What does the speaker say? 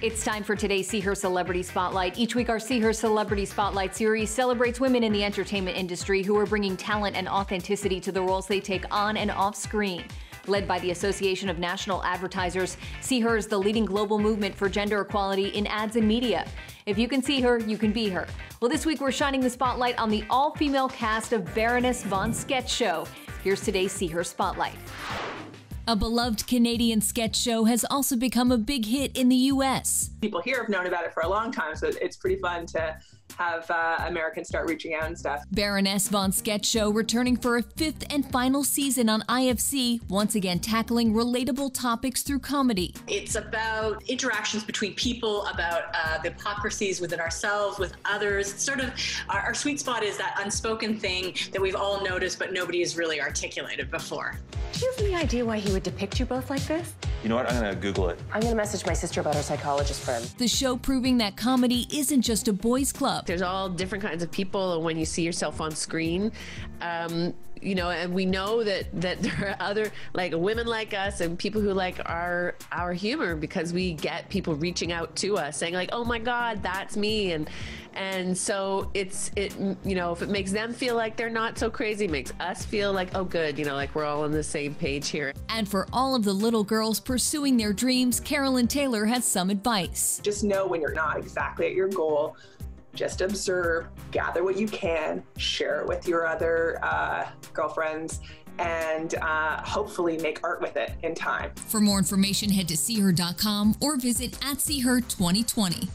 It's time for today's See Her Celebrity Spotlight. Each week, our See Her Celebrity Spotlight series celebrates women in the entertainment industry who are bringing talent and authenticity to the roles they take on and off screen. Led by the Association of National Advertisers, See Her is the leading global movement for gender equality in ads and media. If you can see her, you can be her. Well, this week we're shining the spotlight on the all female cast of Baroness von Sketch Show. Here's today's See Her Spotlight. A beloved Canadian sketch show has also become a big hit in the U.S. People here have known about it for a long time, so it's pretty fun to have uh, Americans start reaching out and stuff. Baroness Von Sketch Show returning for a fifth and final season on IFC, once again tackling relatable topics through comedy. It's about interactions between people, about uh, the hypocrisies within ourselves, with others. Sort of our, our sweet spot is that unspoken thing that we've all noticed, but nobody has really articulated before. Do you have any idea why he would depict you both like this? You know what? I'm gonna Google it. I'm gonna message my sister about her psychologist friend. The show proving that comedy isn't just a boys' club. There's all different kinds of people, and when you see yourself on screen, um, you know, and we know that that there are other like women like us and people who like our our humor because we get people reaching out to us saying like, "Oh my God, that's me," and and so it's it you know if it makes them feel like they're not so crazy, makes us feel like oh good, you know, like we're all on the same page here. And for all of the little girls pursuing their dreams, Carolyn Taylor has some advice. Just know when you're not exactly at your goal just observe, gather what you can, share it with your other uh, girlfriends, and uh, hopefully make art with it in time. For more information, head to seeher.com or visit at seeher2020.